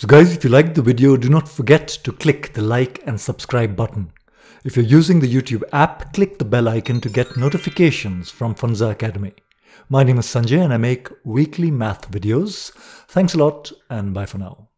So guys, if you liked the video, do not forget to click the like and subscribe button. If you're using the YouTube app, click the bell icon to get notifications from Funza Academy. My name is Sanjay and I make weekly math videos. Thanks a lot and bye for now.